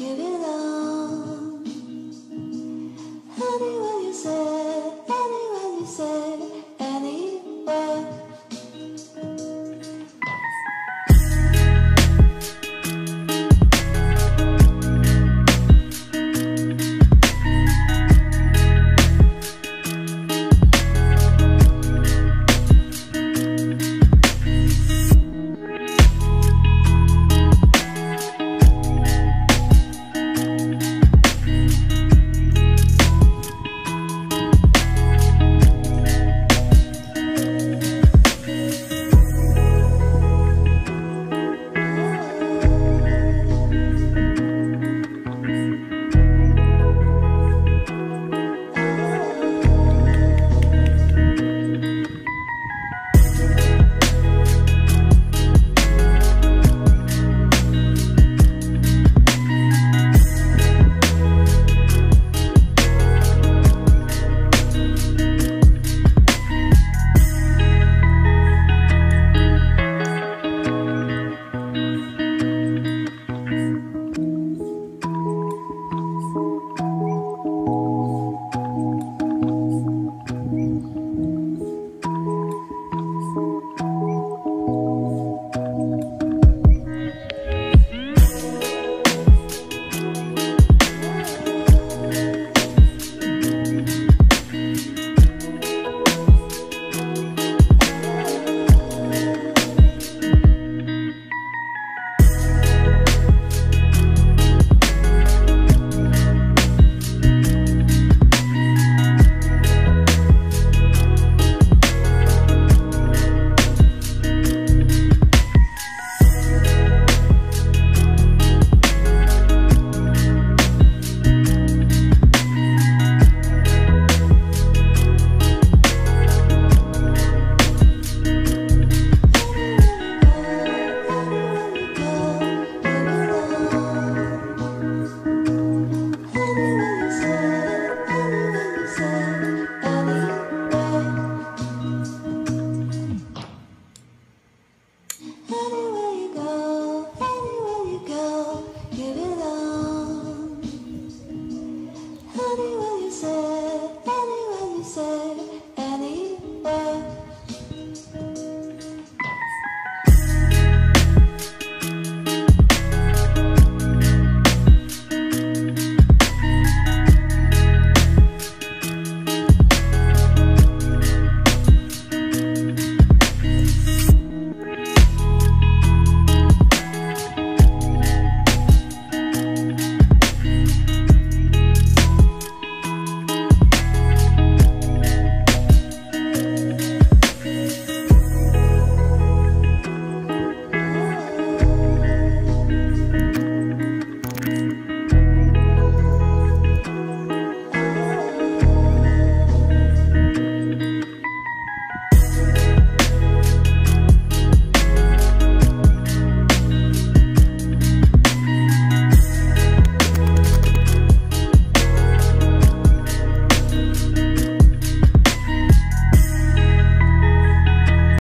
give it up.